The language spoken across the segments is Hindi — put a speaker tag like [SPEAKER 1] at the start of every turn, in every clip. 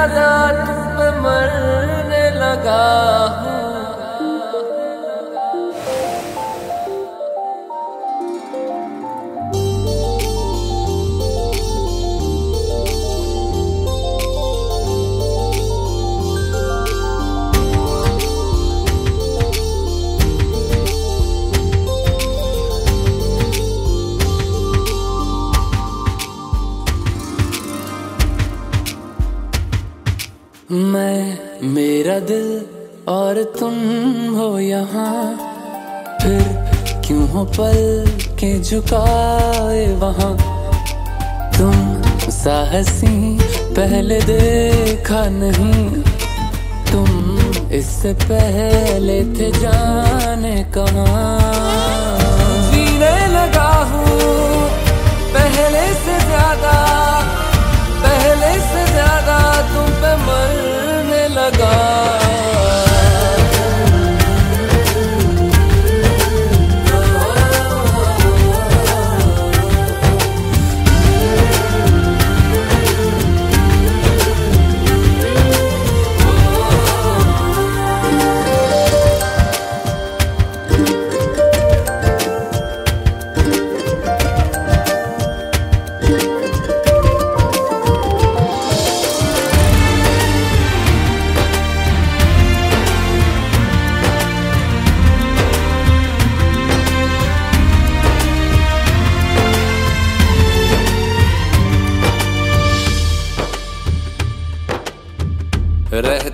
[SPEAKER 1] तुम पे मरने लगा। मेरा दिल और तुम हो यहाँ। फिर क्यों हो पल के झुकाए वहाँ? तुम साहसी पहले देखा नहीं। तुम इससे पहले थे जाने कहाँ। जीने लगा ago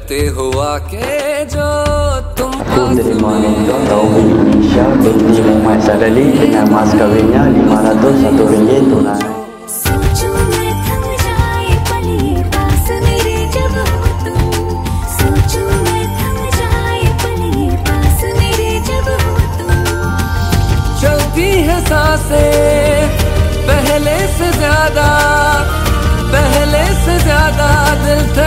[SPEAKER 1] रहते हुआ के जो तुम
[SPEAKER 2] Good morning Dr. Indonesia Benji Muhammad Sadali dengan mas kawinnya 501 tunai.
[SPEAKER 3] सोचूं मैं थम जाए पले पास मेरे जब हो तुम सोचूं मैं थम जाए पले पास मेरे जब हो तुम
[SPEAKER 1] चलती है साँसें पहले से ज़्यादा पहले से ज़्यादा दिल ठहरने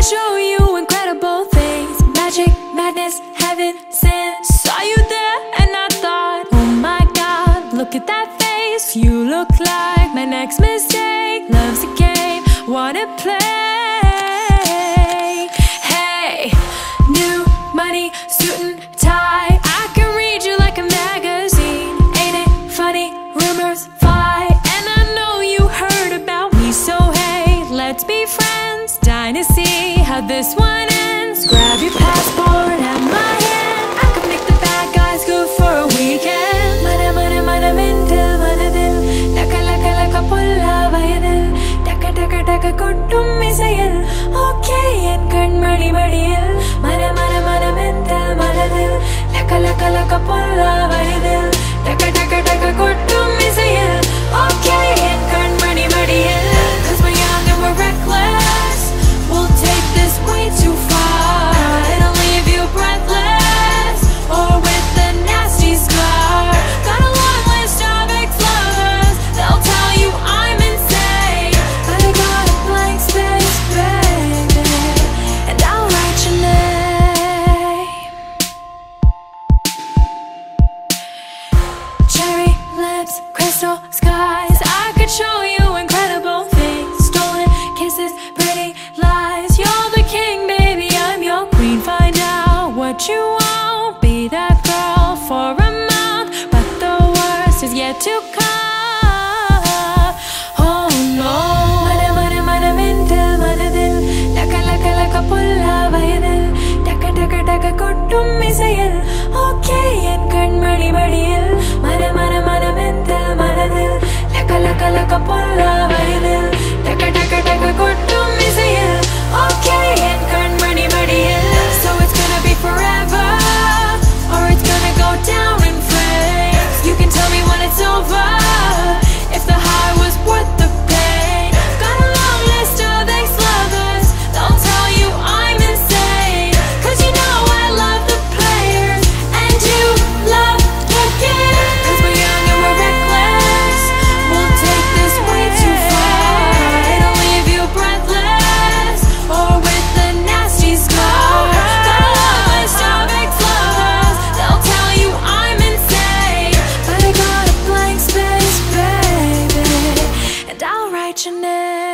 [SPEAKER 3] I show you incredible things. Magic, madness, heaven, sin Saw you there and I thought Oh my god, look at that face. You look like my next mistake. Love's a game, wanna play கொட்டும் இசையில் ஓகே என் கண்மணி மடியில் மன மன மனமெந்த மனதில் லக்க லக்க லக்க பொல்லா வயதில் டக்க டக்க டக்க But you won't be that girl for a month But the worst is yet to come Oh no Mana mana mana mental மனதில் டக லக லக புல்ல வயதில் டக டக டக கொட்டும் இசையில் ஓகே என் கண்மணி மடியில் மன மன மன மென்டல் மனதில் லக லக லக புல்ல frightening.